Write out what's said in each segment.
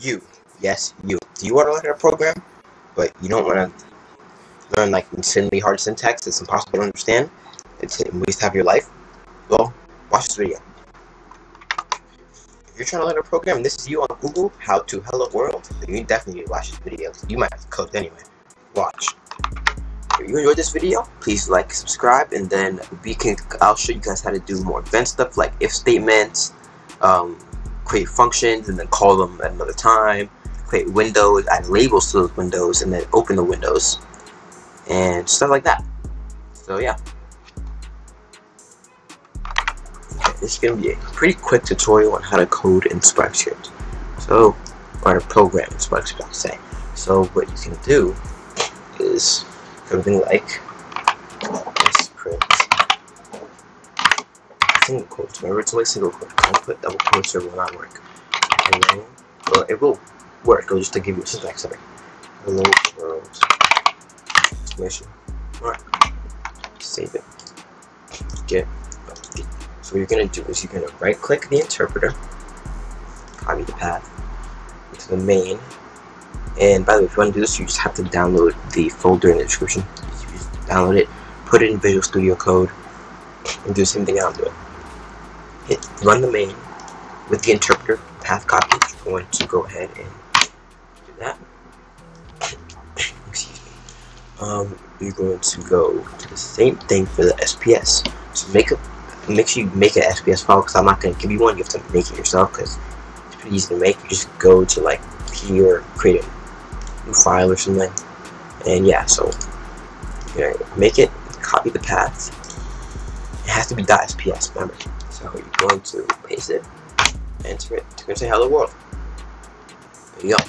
You, yes, you. Do you want to learn a program, but you don't want to learn like insanely hard syntax that's impossible to understand? It's a waste of your life. Well, watch this video. If you're trying to learn a program this is you on Google, how to hello world, you definitely need to watch this video. You might have code anyway. Watch. If you enjoyed this video, please like, subscribe, and then we can. I'll show you guys how to do more advanced stuff like if statements, um, create functions, and then call them at another time. Create windows, add labels to those windows, and then open the windows, and stuff like that. So yeah. This is gonna be a pretty quick tutorial on how to code in SparkScript. So, or to program in SparkScript, I'll say. So what you can do is something like this print single quotes. Remember, it's only single quotes. Don't put double quotes or will not work. Hello, well, it will work. It'll just to give you a syntax error. Hello world. Exclamation mark. Save it. Get. So what you're gonna do is you're gonna right click the interpreter, copy the path into the main, and by the way, if you want to do this, you just have to download the folder in the description. You just download it, put it in Visual Studio Code, and do the same thing I'm doing. Hit run the main with the interpreter path copy. You're going to go ahead and do that. Excuse me. Um, you're going to go to the same thing for the SPS. So make a make sure you make an SPS file because I'm not going to give you one. You have to make it yourself because it's pretty easy to make. You just go to like here, create a new file or something. And yeah, so you're make it, copy the path. It has to be .sps, remember. So you're going to paste it, enter it. You're gonna say hello world. There you go.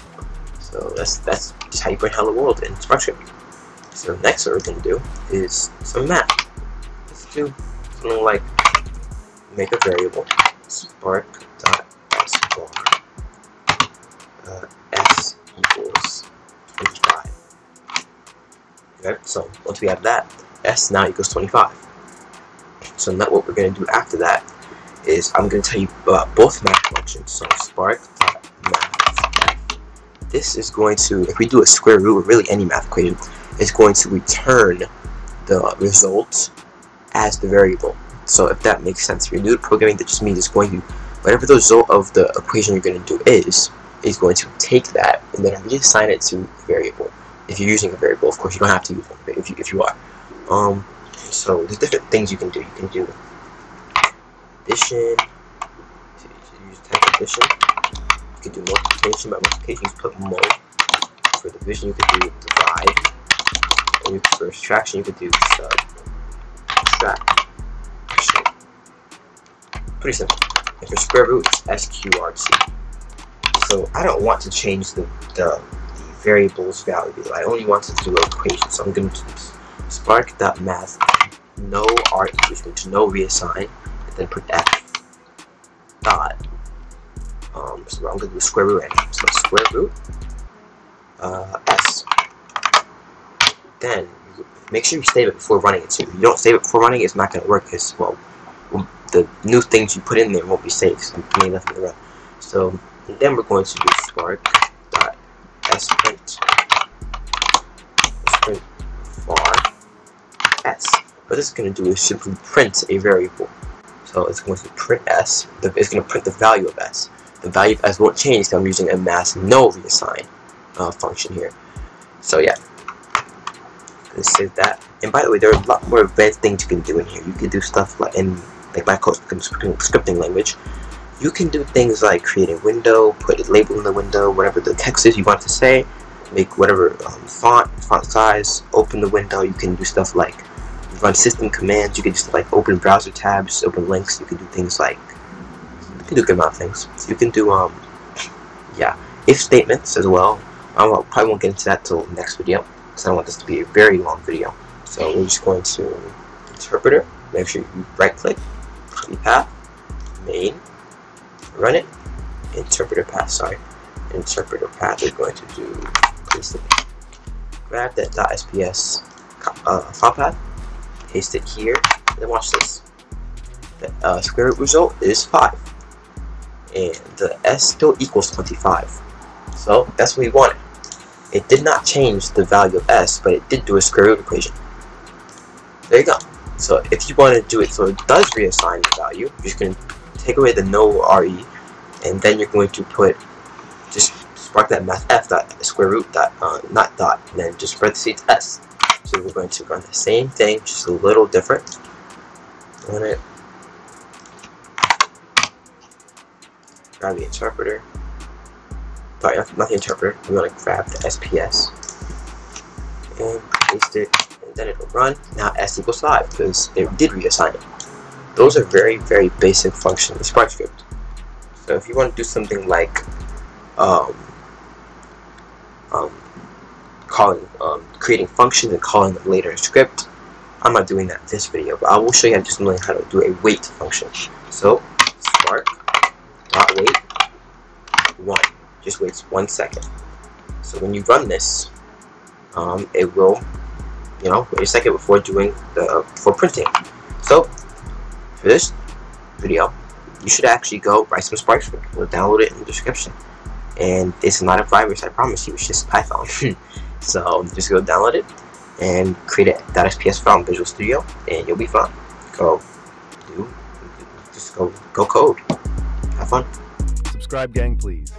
So that's that's just how you print hello world in SparkScript. So next what we're gonna do is some math. Let's do something like make a variable spark dot uh, s equals 25. Okay, so once we have that, s now equals 25. So now what we're going to do after that is I'm going to tell you about both math functions. So spark.math. This is going to, if we do a square root or really any math equation, it's going to return the result as the variable. So if that makes sense, if you're new to programming, that just means it's going to, whatever the result of the equation you're going to do is, is going to take that and then reassign it to a variable. If you're using a variable, of course, you don't have to use one, if you, if you are. Um, so there's different things you can do. You can do addition, use type addition. You can do multiplication. By multiplication, you put mul. For division, you can do divide. And you, for subtraction, you can do subtract. Pretty simple. And for square root, it's sqrt. So I don't want to change the, the, the variable's value. I only want to do an equation. So I'm going to spark.math no r no reassign then put f dot um so I'm gonna do square root right So square root uh, s. Then make sure you save it before running it. So if you don't save it before running, it's not gonna work because well the new things you put in there won't be saved. So you nothing to run. So then we're going to do spark dot s print print var s. What this is going to do is simply print a variable. So it's going to print s. It's going to print the value of s. The value of s won't change because I'm using a math no reassign uh, function here. So yeah, let's save that. And by the way, there are a lot more advanced things you can do in here. You can do stuff like in like my code scripting language. You can do things like create a window, put a label in the window, whatever the text is you want to say, make whatever um, font, font size, open the window. You can do stuff like run system commands. You can just like open browser tabs, open links. You can do things like you can do a good amount of things. You can do um yeah if statements as well. I probably won't get into that till next video because I don't want this to be a very long video. So we're just going to interpreter. Make sure you right click, copy path, main, run it, interpreter path. Sorry, interpreter path. We're going to do. Grab that .sps uh, file path paste it here, and watch this. The uh, square root result is 5. And the s still equals 25. So that's what we wanted. It did not change the value of s, but it did do a square root equation. There you go. So if you want to do it so it does reassign the value, going to take away the no re, and then you're going to put just spark that math f dot square root dot uh, not dot, and then just parentheses s. So we're going to run the same thing, just a little different. Run it. Grab the interpreter. Sorry, not, not the interpreter. We want to grab the SPS and paste it, and then it'll run. Now s equals 5 because it did reassign it. Those are very, very basic functions in Spark script. So if you want to do something like um, calling, um, creating functions and calling them later in script, I'm not doing that in this video, but I will show you how to just how to do a wait function. So Spark wait one just waits one second. So when you run this, um, it will, you know, wait a second before doing the before printing. So for this video, you should actually go write some Spark script. We'll download it in the description. And it's not a virus, I promise you. It's just Python. so just go download it and create a .sps file in Visual Studio, and you'll be fine. Go do, just go go code. Have fun. Subscribe, gang, please.